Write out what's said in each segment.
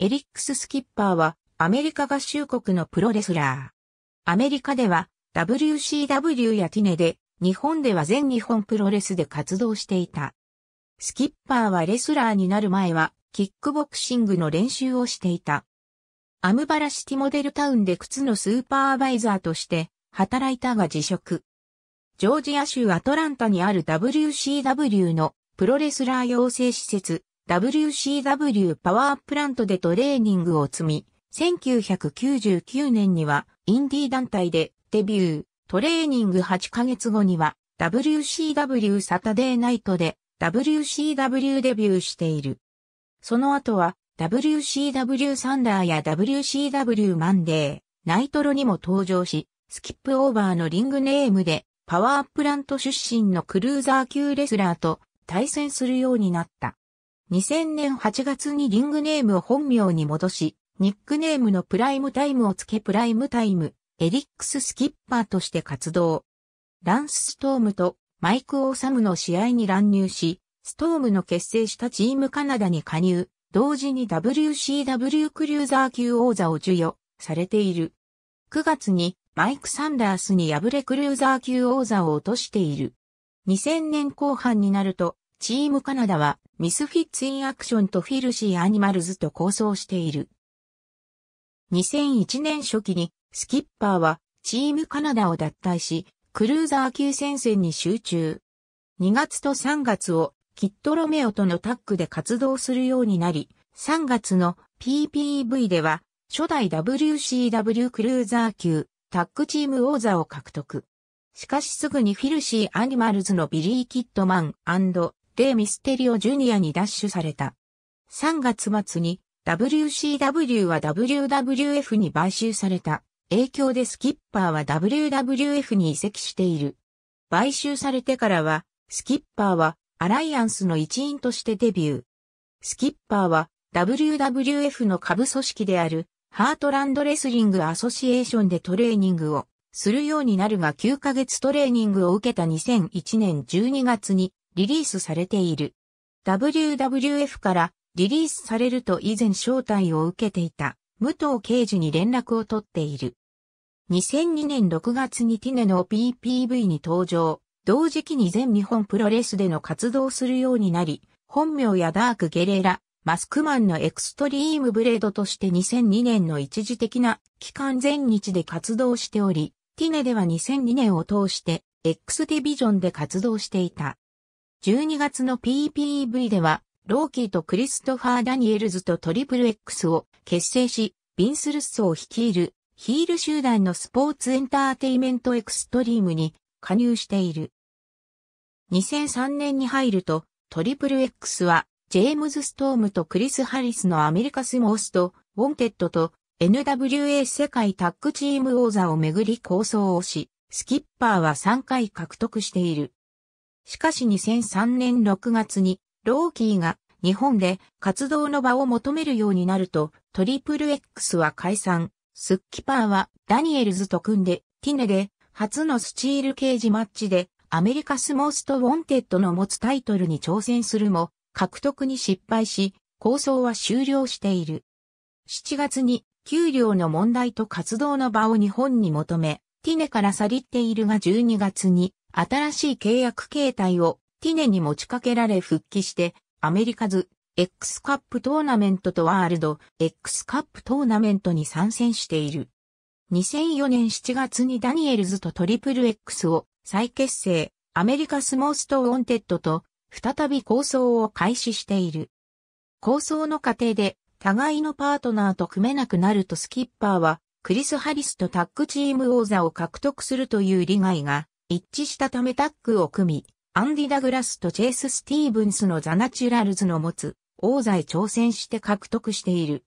エリックス・スキッパーはアメリカ合衆国のプロレスラー。アメリカでは WCW やティネで、日本では全日本プロレスで活動していた。スキッパーはレスラーになる前はキックボクシングの練習をしていた。アムバラシティモデルタウンで靴のスーパーアバイザーとして働いたが辞職。ジョージア州アトランタにある WCW のプロレスラー養成施設 WCW パワープラントでトレーニングを積み、1999年にはインディー団体でデビュー、トレーニング8ヶ月後には WCW サタデーナイトで WCW デビューしている。その後は WCW サンダーや WCW マンデー、ナイトロにも登場し、スキップオーバーのリングネームでパワープラント出身のクルーザー級レスラーと対戦するようになった。2000年8月にリングネームを本名に戻し、ニックネームのプライムタイムを付けプライムタイム、エリックス・スキッパーとして活動。ランス・ストームとマイク・オーサムの試合に乱入し、ストームの結成したチームカナダに加入、同時に WCW クリューザー級王座を授与されている。9月にマイク・サンダースに敗れクルーザー級王座を落としている。2000年後半になると、チームカナダはミスフィッツ・イン・アクションとフィルシー・アニマルズと構想している。2001年初期にスキッパーはチームカナダを脱退し、クルーザー級戦線に集中。2月と3月をキットロメオとのタッグで活動するようになり、3月の PPV では初代 WCW クルーザー級タッグチーム王座を獲得。しかしすぐにフィルシーアニマルズのビリー・キットマンレイ・ミステリオ・ジュニアにダッシュされた。3月末に WCW は WWF に買収された影響でスキッパーは WWF に移籍している。買収されてからは、スキッパーはアライアンスの一員としてデビュー。スキッパーは WWF の下部組織であるハートランドレスリングアソシエーションでトレーニングをするようになるが9ヶ月トレーニングを受けた2001年12月にリリースされている。WWF からリリースされると以前招待を受けていた武藤刑事に連絡を取っている。2002年6月にティネの PPV に登場、同時期に全日本プロレスでの活動するようになり、本名やダーク・ゲレラ、マスクマンのエクストリームブレードとして2002年の一時的な期間全日で活動しており、ティネでは2002年を通して X ディビジョンで活動していた。12月の PPV ではローキーとクリストファー・ダニエルズとトリプル X を結成し、ビンス・ルッソを率いるヒール集団のスポーツエンターテイメントエクストリームに加入している。2003年に入るとトリプル X はジェームズ・ストームとクリス・ハリスのアメリカスモースとウォンテッドと NWA 世界タッグチーム王座をめぐり抗争をし、スキッパーは3回獲得している。しかし2003年6月にローキーが日本で活動の場を求めるようになると、トリプル X は解散。スキッパーはダニエルズと組んで、 TNA で初のスチールケージマッチでアメリカスモーストウォンテッドの持つタイトルに挑戦するも、獲得に失敗し、抗争は終了している。7月に給料の問題と活動の場を日本に求め、 TNA から去りっているが12月に新しい契約形態を TNA に持ちかけられ復帰して、アメリカズ X カップトーナメントとワールド X カップトーナメントに参戦している。2004年7月にダニエルズとトリプル X を再結成、アメリカスモーストウォンテッドと再び構想を開始している。抗争の過程で互いのパートナーと組めなくなるとスキッパーはクリス・ハリスとタッグチーム王座を獲得するという利害が一致したためタッグを組み、アンディ・ダグラスとチェイス・スティーブンスのザ・ナチュラルズの持つ王座へ挑戦して獲得している。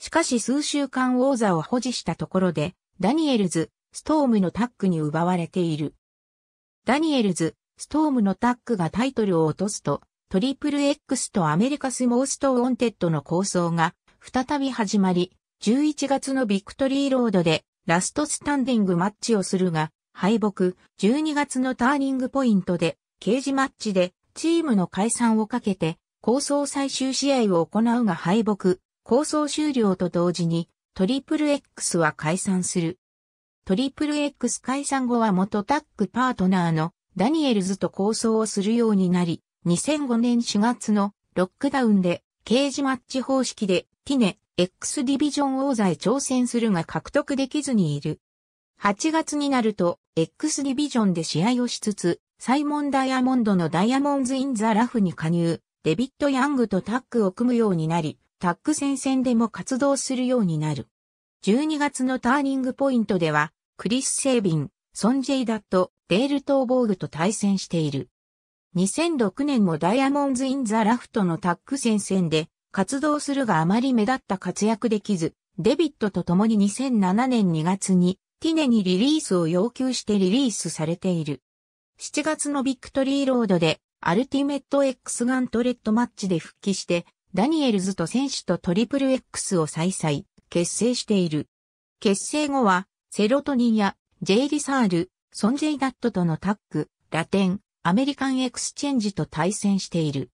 しかし数週間王座を保持したところで、ダニエルズ、ストームのタッグに奪われている。ダニエルズ、ストームのタッグがタイトルを落とすと、トリプル X とアメリカスモーストウォンテッドの構想が再び始まり、11月のビクトリーロードでラストスタンディングマッチをするが、敗北、12月のターニングポイントで刑事マッチでチームの解散をかけて構想最終試合を行うが敗北。構想終了と同時にトリプル X は解散する。トリプル X 解散後は元タッグパートナーのダニエルズと構想をするようになり、2005年4月のロックダウンでケージマッチ方式でティネ X ディビジョン王座へ挑戦するが獲得できずにいる。8月になると X ディビジョンで試合をしつつ、サイモン・ダイヤモンドのダイヤモンズ・イン・ザ・ラフに加入、デビッド・ヤングとタッグを組むようになり、タッグ戦線でも活動するようになる。12月のターニングポイントでは、クリス・セービン、ソンジェイ・ダット、デール・トーボーグと対戦している。2006年もダイヤモンズ・イン・ザ・ラフとのタッグ戦線で活動するがあまり目立った活躍できず、デビットと共に2007年2月に TNA にリリースを要求してリリースされている。7月のビクトリーロードでアルティメット X ガントレットマッチで復帰して、ダニエルズと選手とトリプル X を再々結成している。結成後は、セロトニンやジェイ・リーサル、ソンジェイダットとのタッグ、ラテン・アメリカン・エクスチェンジと対戦している。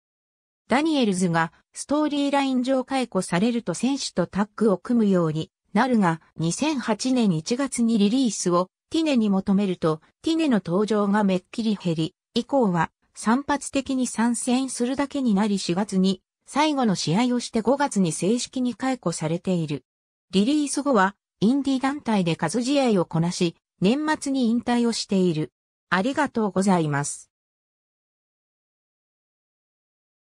ダニエルズがストーリーライン上解雇されると選手とタッグを組むようになるが、2008年1月にリリースを TNAに求めると、 TNAの登場がめっきり減り、以降は散発的に参戦するだけになり4月に最後の試合をして5月に正式に解雇されている。リリース後はインディ団体で数試合をこなし、年末に引退をしている。ありがとうございます。